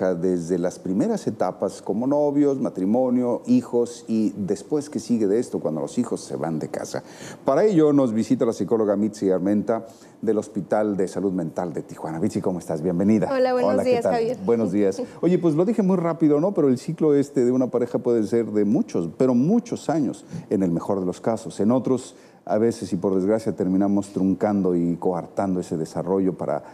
desde las primeras etapas como novios, matrimonio, hijos y después que sigue de esto cuando los hijos se van de casa. Para ello nos visita la psicóloga Mitzi Armenta del Hospital de Salud Mental de Tijuana. Mitzi, ¿cómo estás? Bienvenida. Hola, buenos días, Javier. Buenos días. Oye, pues lo dije muy rápido, ¿no? Pero el ciclo este de una pareja puede ser de muchos, pero muchos años, en el mejor de los casos. En otros, a veces y por desgracia, terminamos truncando y coartando ese desarrollo para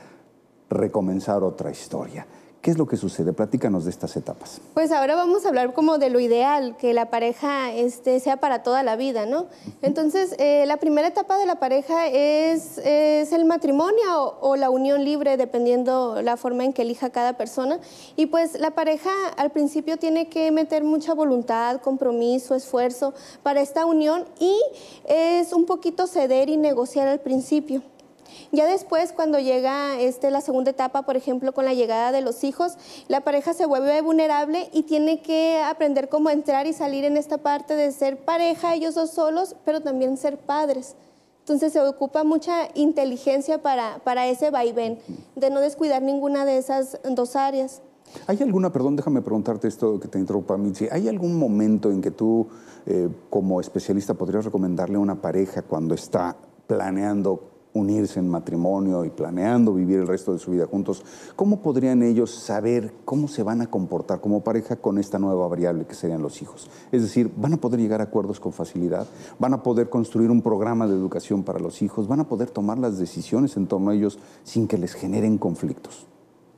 recomenzar otra historia. ¿Qué es lo que sucede? Platícanos de estas etapas. Pues ahora vamos a hablar como de lo ideal, que la pareja este, sea para toda la vida, ¿no? Entonces, eh, la primera etapa de la pareja es, es el matrimonio o, la unión libre, dependiendo la forma en que elija cada persona. Y pues la pareja al principio tiene que meter mucha voluntad, compromiso, esfuerzo para esta unión y es un poquito ceder y negociar al principio. Ya después, cuando llega este, la segunda etapa, por ejemplo, con la llegada de los hijos, la pareja se vuelve vulnerable y tiene que aprender cómo entrar y salir en esta parte de ser pareja, ellos dos solos, pero también ser padres. Entonces se ocupa mucha inteligencia para, para ese vaivén, de no descuidar ninguna de esas dos áreas. ¿Hay alguna, perdón, déjame preguntarte esto que te interrumpa, Mitzi, ¿hay algún momento en que tú, eh, como especialista, podrías recomendarle a una pareja cuando está planeando unirse en matrimonio y planeando vivir el resto de su vida juntos, ¿cómo podrían ellos saber cómo se van a comportar como pareja con esta nueva variable que serían los hijos? Es decir, ¿van a poder llegar a acuerdos con facilidad? ¿Van a poder construir un programa de educación para los hijos? ¿Van a poder tomar las decisiones en torno a ellos sin que les generen conflictos?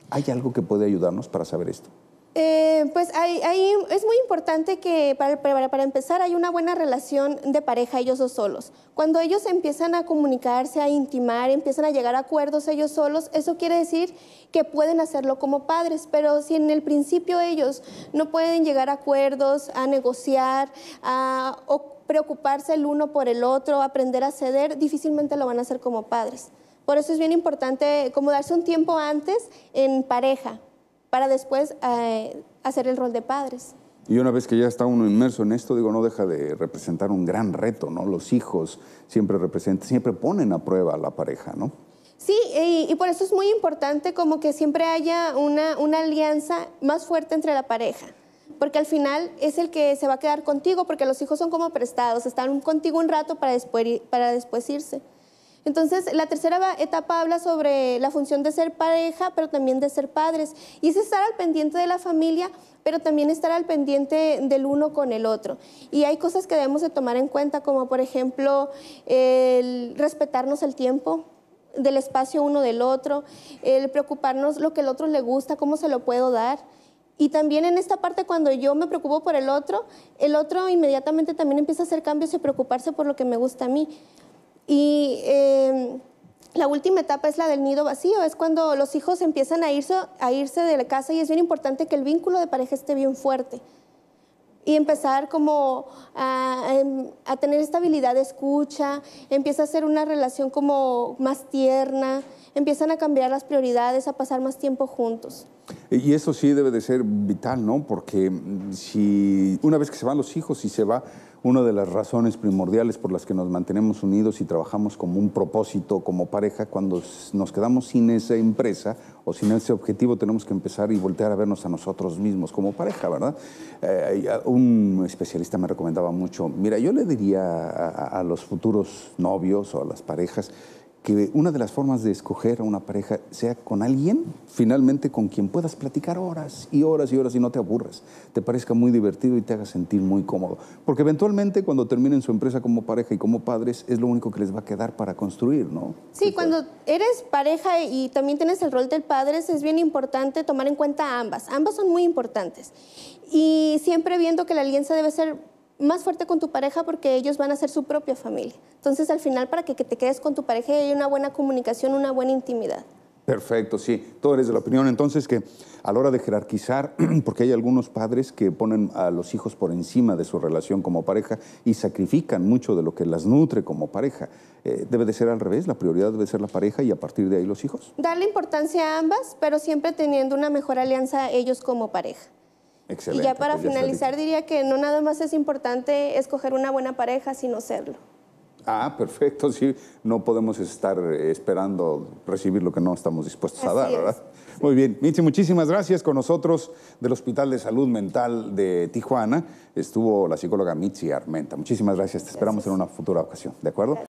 ¿Hay algo que puede ayudarnos para saber esto? Eh, pues es muy importante que para, para, empezar hay una buena relación de pareja ellos dos solos. Cuando ellos empiezan a comunicarse, a intimar, empiezan a llegar a acuerdos ellos solos, eso quiere decir que pueden hacerlo como padres, pero si en el principio ellos no pueden llegar a acuerdos, a negociar, a o preocuparse el uno por el otro, aprender a ceder, difícilmente lo van a hacer como padres. Por eso es bien importante como darse un tiempo antes en pareja, para después eh, hacer el rol de padres. Y una vez que ya está uno inmerso en esto, digo, no deja de representar un gran reto, ¿no? Los hijos siempre representan, siempre ponen a prueba a la pareja, ¿no? Sí, y, por eso es muy importante como que siempre haya una, una alianza más fuerte entre la pareja porque al final es el que se va a quedar contigo, porque los hijos son como prestados, están contigo un rato para después, para después irse. Entonces, la tercera etapa habla sobre la función de ser pareja, pero también de ser padres. Y es estar al pendiente de la familia, pero también estar al pendiente del uno con el otro. Y hay cosas que debemos de tomar en cuenta, como por ejemplo, el respetarnos el tiempo del espacio uno del otro, el preocuparnos lo que el otro le gusta, cómo se lo puedo dar. Y también en esta parte, cuando yo me preocupo por el otro, el otro inmediatamente también empieza a hacer cambios y preocuparse por lo que me gusta a mí. Y em, la última etapa es la del nido vacío, es cuando los hijos empiezan a irse, a irse de la casa y es bien importante que el vínculo de pareja esté bien fuerte y empezar como a, em, tener estabilidad de escucha, empieza a ser una relación como más tierna, empiezan a cambiar las prioridades, a pasar más tiempo juntos. Y eso sí debe de ser vital, ¿no? Porque si una vez que se van los hijos y se va una de las razones primordiales por las que nos mantenemos unidos y trabajamos como un propósito, como pareja, cuando nos quedamos sin esa empresa o sin ese objetivo, tenemos que empezar y voltear a vernos a nosotros mismos como pareja, ¿verdad? Eh, un especialista me recomendaba mucho, mira, yo le diría a los futuros novios o a las parejas, que una de las formas de escoger a una pareja sea con alguien, finalmente con quien puedas platicar horas y horas y horas y no te aburras, te parezca muy divertido y te haga sentir muy cómodo. Porque eventualmente cuando terminen su empresa como pareja y como padres, es lo único que les va a quedar para construir, ¿no? Sí, cuando eres pareja y también tienes el rol del padre, es bien importante tomar en cuenta a ambas. Ambas son muy importantes. Y siempre viendo que la alianza debe ser más fuerte con tu pareja porque ellos van a ser su propia familia. Entonces, al final, para que, te quedes con tu pareja hay una buena comunicación, una buena intimidad. Perfecto, sí. Tú eres de la opinión entonces que a la hora de jerarquizar, porque hay algunos padres que ponen a los hijos por encima de su relación como pareja y sacrifican mucho de lo que las nutre como pareja, eh, debe de ser al revés, la prioridad debe ser la pareja y a partir de ahí los hijos. Darle importancia a ambas, pero siempre teniendo una mejor alianza ellos como pareja. Excelente. Y ya para pues finalizar diría que no nada más es importante escoger una buena pareja, sino serlo. Ah, perfecto, sí, no podemos estar esperando recibir lo que no estamos dispuestos a dar, ¿verdad? Muy bien. Mitzi, muchísimas gracias. Con nosotros del Hospital de Salud Mental de Tijuana estuvo la psicóloga Mitzi Armenta. Muchísimas gracias. Te esperamos en una futura ocasión. ¿De acuerdo?